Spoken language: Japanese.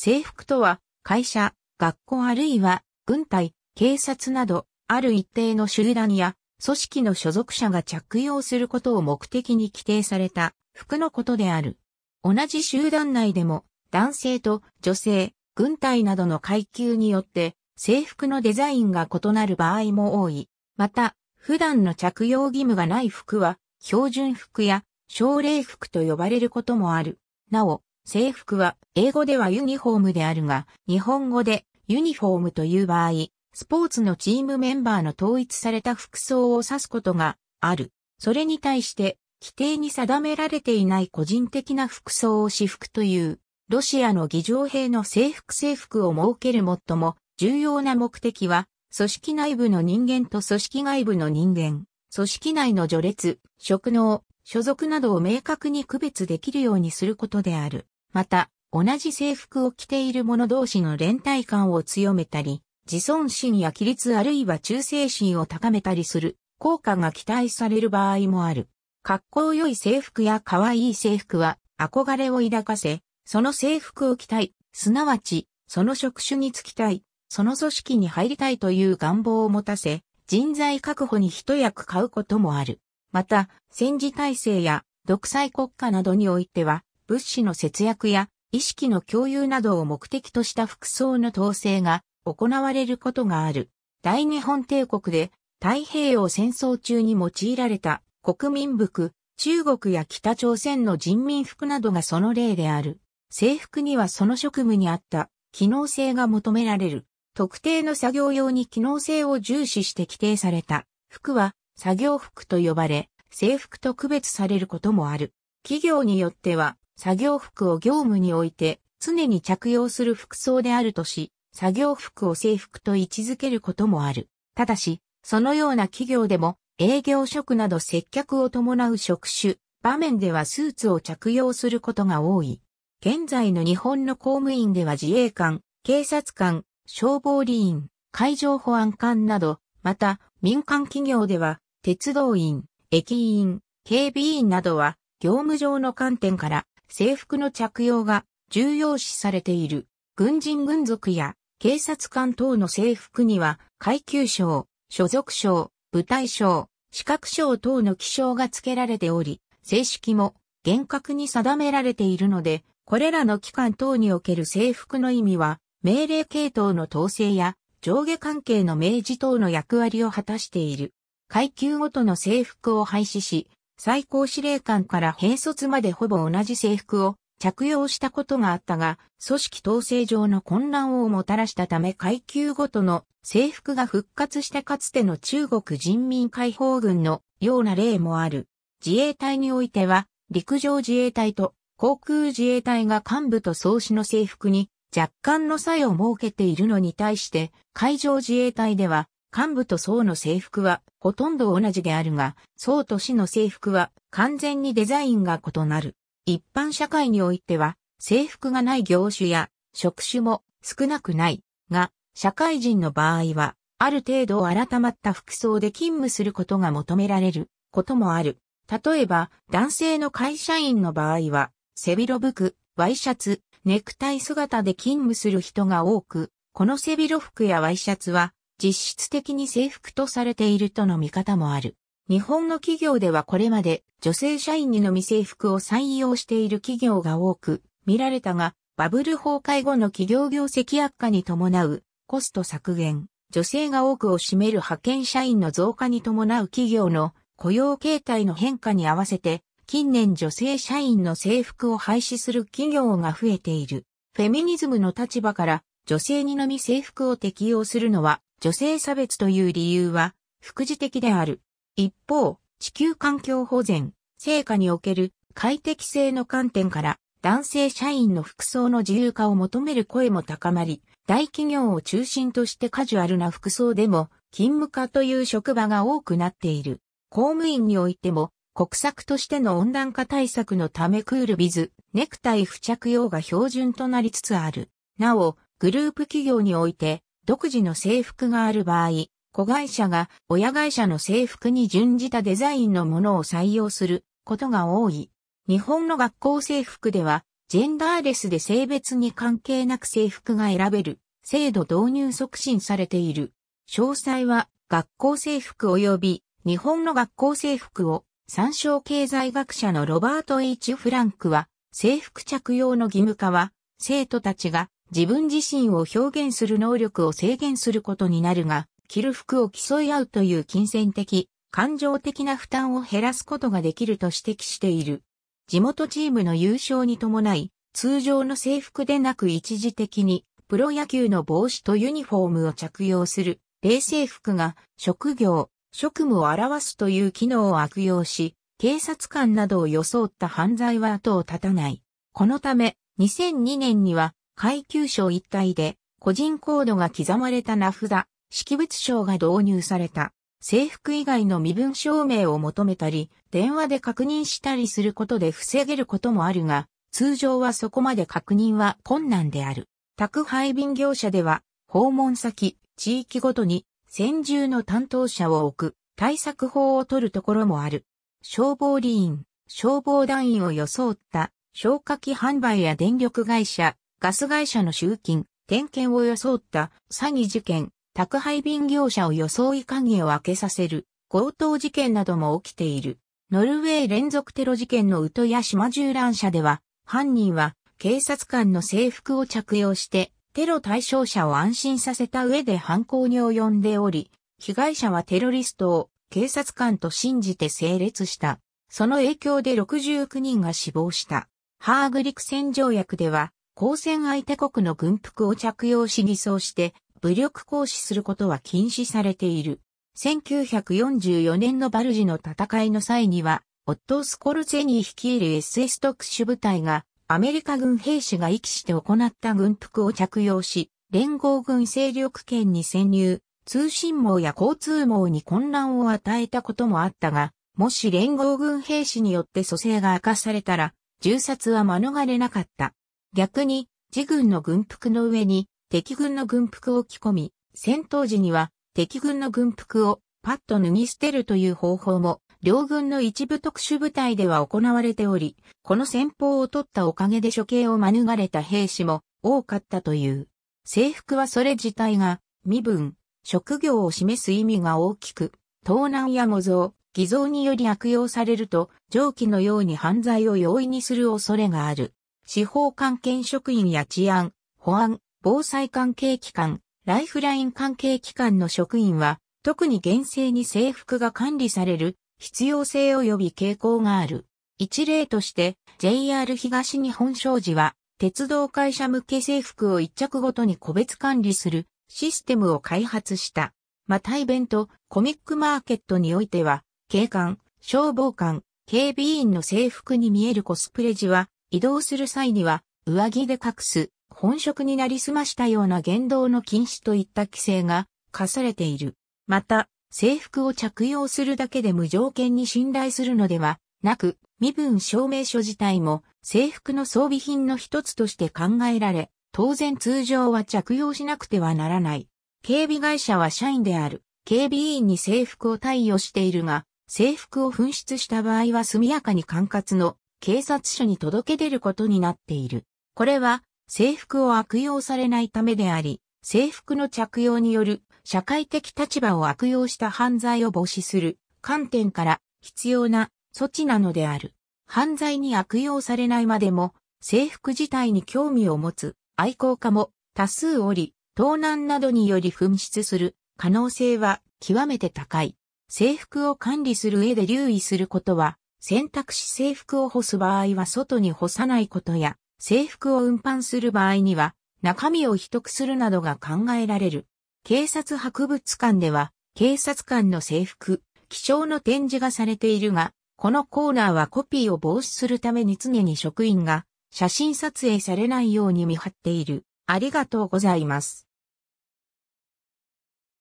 制服とは会社、学校あるいは軍隊、警察など、ある一定の集団や組織の所属者が着用することを目的に規定された服のことである。同じ集団内でも男性と女性、軍隊などの階級によって制服のデザインが異なる場合も多い。また、普段の着用義務がない服は標準服や奨励服と呼ばれることもある。なお、制服は英語ではユニフォームであるが、日本語でユニフォームという場合、スポーツのチームメンバーの統一された服装を指すことがある。それに対して、規定に定められていない個人的な服装を私服という、ロシアの議場兵の制服制服を設ける最も重要な目的は、組織内部の人間と組織外部の人間、組織内の序列、職能、所属などを明確に区別できるようにすることである。また、同じ制服を着ている者同士の連帯感を強めたり、自尊心や規律あるいは忠誠心を高めたりする効果が期待される場合もある。格好良い制服や可愛い制服は憧れを抱かせ、その制服を着たい、すなわち、その職種に就きたい、その組織に入りたいという願望を持たせ、人材確保に一役買うこともある。また、戦時体制や独裁国家などにおいては、物資の節約や意識の共有などを目的とした服装の統制が行われることがある。大日本帝国で太平洋戦争中に用いられた国民服、中国や北朝鮮の人民服などがその例である。制服にはその職務にあった機能性が求められる。特定の作業用に機能性を重視して規定された服は作業服と呼ばれ、制服と区別されることもある。企業によっては、作業服を業務において常に着用する服装であるとし、作業服を制服と位置づけることもある。ただし、そのような企業でも営業職など接客を伴う職種、場面ではスーツを着用することが多い。現在の日本の公務員では自衛官、警察官、消防理員、海上保安官など、また民間企業では鉄道員、駅員、警備員などは、業務上の観点から制服の着用が重要視されている。軍人軍属や警察官等の制服には階級章、所属章、部隊章、資格章等の記章が付けられており、正式も厳格に定められているので、これらの機関等における制服の意味は、命令系統の統制や上下関係の明示等の役割を果たしている。階級ごとの制服を廃止し、最高司令官から兵卒までほぼ同じ制服を着用したことがあったが、組織統制上の混乱をもたらしたため階級ごとの制服が復活したかつての中国人民解放軍のような例もある。自衛隊においては、陸上自衛隊と航空自衛隊が幹部と総司の制服に若干の差異を設けているのに対して、海上自衛隊では幹部と層の制服はほとんど同じであるが、層と市の制服は完全にデザインが異なる。一般社会においては制服がない業種や職種も少なくないが、社会人の場合はある程度改まった服装で勤務することが求められることもある。例えば男性の会社員の場合は背広服、ワイシャツ、ネクタイ姿で勤務する人が多く、この背広服やワイシャツは実質的に制服とされているとの見方もある。日本の企業ではこれまで女性社員にのみ制服を採用している企業が多く見られたが、バブル崩壊後の企業業績悪化に伴うコスト削減、女性が多くを占める派遣社員の増加に伴う企業の雇用形態の変化に合わせて、近年女性社員の制服を廃止する企業が増えている。フェミニズムの立場から女性にのみ制服を適用するのは女性差別という理由は、副次的である。一方、地球環境保全、成果における快適性の観点から、男性社員の服装の自由化を求める声も高まり、大企業を中心としてカジュアルな服装でも、勤務化という職場が多くなっている。公務員においても、国策としての温暖化対策のためクールビズ、ネクタイ付着用が標準となりつつある。なお、グループ企業において、独自の制服がある場合、子会社が親会社の制服に準じたデザインのものを採用することが多い。日本の学校制服では、ジェンダーレスで性別に関係なく制服が選べる制度導入促進されている。詳細は学校制服及び日本の学校制服を参照経済学者のロバート H. フランクは制服着用の義務化は生徒たちが自分自身を表現する能力を制限することになるが、着る服を競い合うという金銭的、感情的な負担を減らすことができると指摘している。地元チームの優勝に伴い、通常の制服でなく一時的に、プロ野球の帽子とユニフォームを着用する、冷制服が、職業、職務を表すという機能を悪用し、警察官などを装った犯罪は後を絶たない。このため、2002年には、階級章一体で、個人コードが刻まれた名札、識別証が導入された。制服以外の身分証明を求めたり、電話で確認したりすることで防げることもあるが、通常はそこまで確認は困難である。宅配便業者では、訪問先、地域ごとに、専従の担当者を置く、対策法を取るところもある。消防理員、消防団員を装った、消火器販売や電力会社、ガス会社の集金、点検を装った詐欺事件、宅配便業者を装い鍵を開けさせる強盗事件なども起きている。ノルウェー連続テロ事件のウトヤ島銃乱射では、犯人は警察官の制服を着用してテロ対象者を安心させた上で犯行に及んでおり、被害者はテロリストを警察官と信じて整列した。その影響で69人が死亡した。ハーグ陸戦条約では、交戦相手国の軍服を着用し偽装して武力行使することは禁止されている。1944年のバルジの戦いの際には、オットー・スコルゼニー率いる SS 特殊部隊が、アメリカ軍兵士が遺棄して行った軍服を着用し、連合軍勢力圏に潜入、通信網や交通網に混乱を与えたこともあったが、もし連合軍兵士によって蘇生が明かされたら、銃殺は免れなかった。逆に、自軍の軍服の上に敵軍の軍服を着込み、戦闘時には敵軍の軍服をパッと脱ぎ捨てるという方法も、両軍の一部特殊部隊では行われており、この戦法を取ったおかげで処刑を免れた兵士も多かったという。制服はそれ自体が身分、職業を示す意味が大きく、盗難や模造、偽造により悪用されると、上記のように犯罪を容易にする恐れがある。司法関係職員や治安、保安、防災関係機関、ライフライン関係機関の職員は、特に厳正に制服が管理される必要性及び傾向がある。一例として、JR 東日本商事は、鉄道会社向け制服を一着ごとに個別管理するシステムを開発した。またイベント、コミックマーケットにおいては、警官、消防官、警備員の制服に見えるコスプレ時は、移動する際には、上着で隠す、本職になりすましたような言動の禁止といった規制が課されている。また、制服を着用するだけで無条件に信頼するのではなく、身分証明書自体も制服の装備品の一つとして考えられ、当然通常は着用しなくてはならない。警備会社は社員である警備員に制服を貸与しているが、制服を紛失した場合は速やかに管轄の警察署に届け出ることになっている。これは制服を悪用されないためであり、制服の着用による社会的立場を悪用した犯罪を防止する観点から必要な措置なのである。犯罪に悪用されないまでも制服自体に興味を持つ愛好家も多数おり、盗難などにより紛失する可能性は極めて高い。制服を管理する上で留意することは、選択し制服を干す場合は外に干さないことや、制服を運搬する場合には、中身を秘匿するなどが考えられる。警察博物館では、警察官の制服、気象の展示がされているが、このコーナーはコピーを防止するために常に職員が写真撮影されないように見張っている。ありがとうございます。